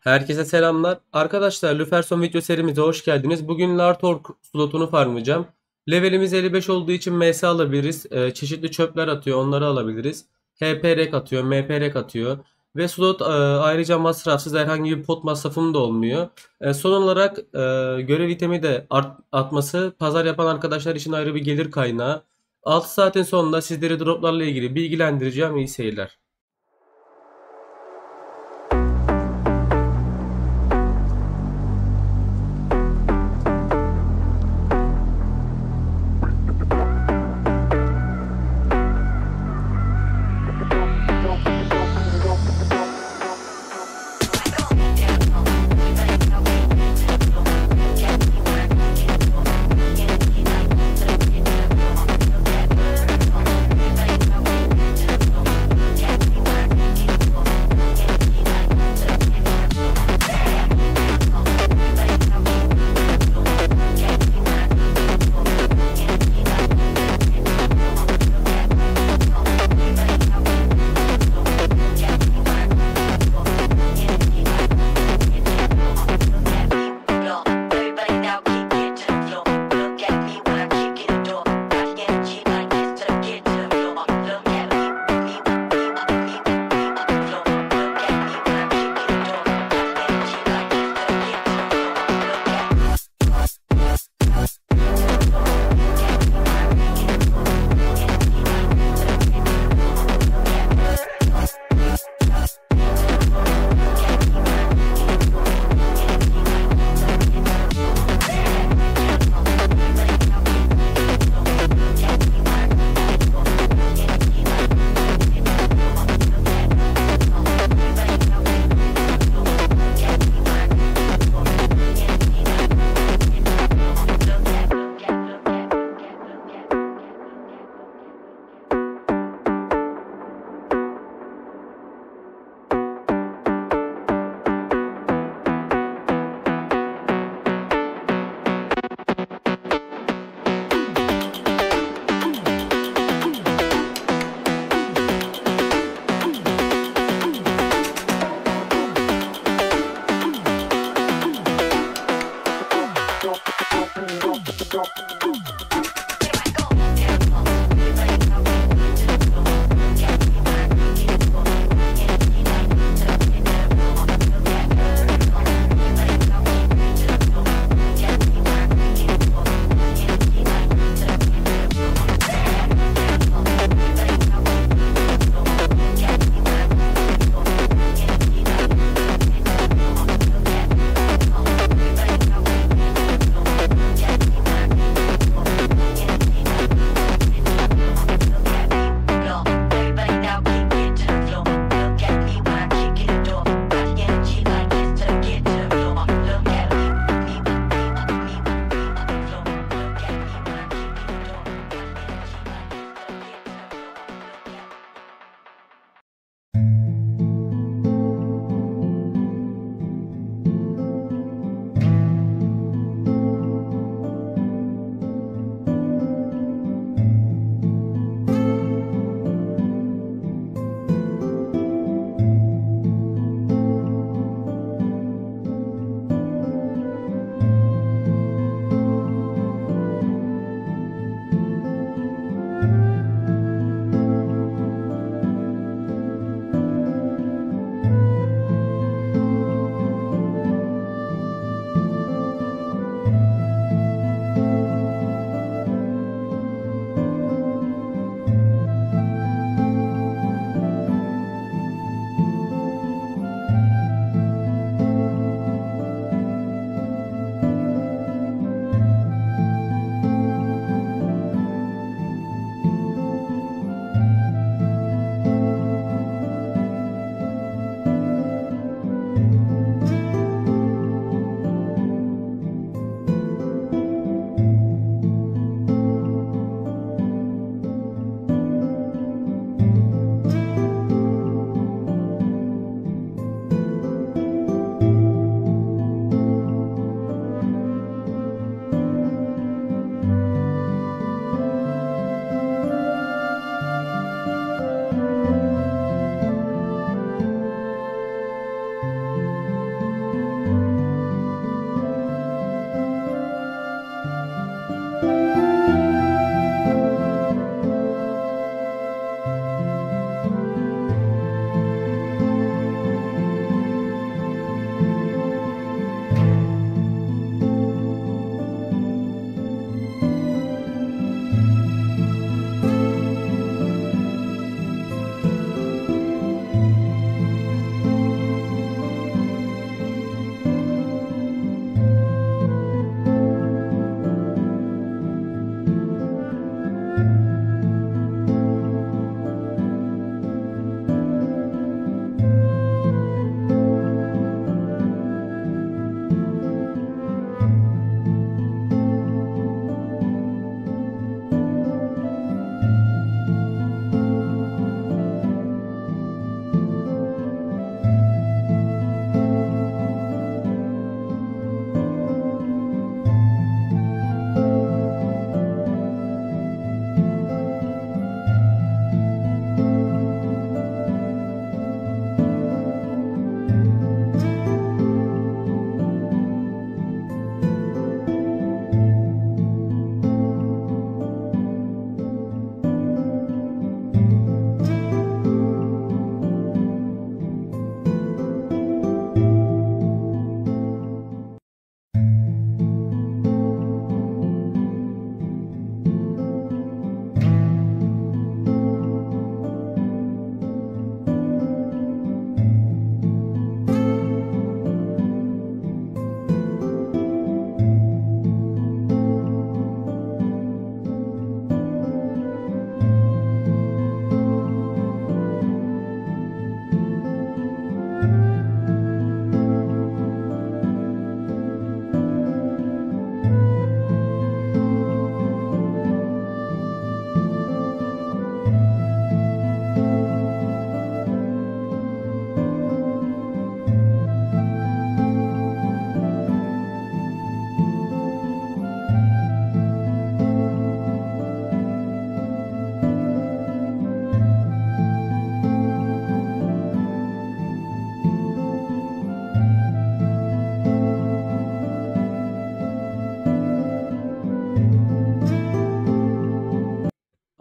Herkese selamlar. Arkadaşlar Luferson video serimize hoş geldiniz. Bugün Lartork slotunu farmlayacağım. Levelimiz 55 olduğu için MS alabiliriz. Ee, çeşitli çöpler atıyor onları alabiliriz. HP atıyor, MP atıyor. Ve slot e, ayrıca masrafsız herhangi bir pot masrafım da olmuyor. E, son olarak e, görev itemi de art, atması pazar yapan arkadaşlar için ayrı bir gelir kaynağı. 6 saatin sonunda sizleri droplarla ilgili bilgilendireceğim. İyi seyirler.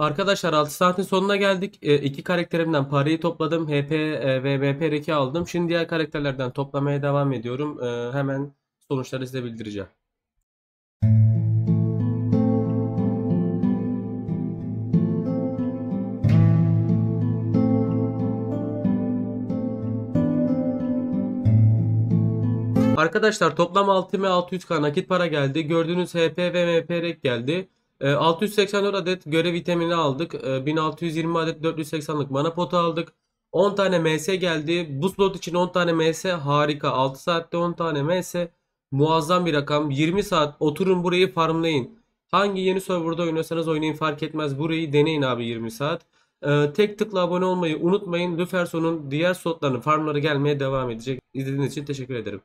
Arkadaşlar 6 saatin sonuna geldik. E, iki karakterimden parayı topladım. HP e, ve MP reki aldım. Şimdi diğer karakterlerden toplamaya devam ediyorum. E, hemen sonuçları size bildireceğim. Arkadaşlar toplam 6600k nakit para geldi. Gördüğünüz HP ve MP rek geldi. E, 684 adet görev vitamini aldık. E, 1620 adet 480'lık mana potu aldık. 10 tane MS geldi. Bu slot için 10 tane MS harika. 6 saatte 10 tane MS muazzam bir rakam. 20 saat oturun burayı farmlayın. Hangi yeni serverda oynuyorsanız oynayın fark etmez. Burayı deneyin abi 20 saat. E, tek tıkla abone olmayı unutmayın. Luferson'un diğer slotlarının farmları gelmeye devam edecek. İzlediğiniz için teşekkür ederim.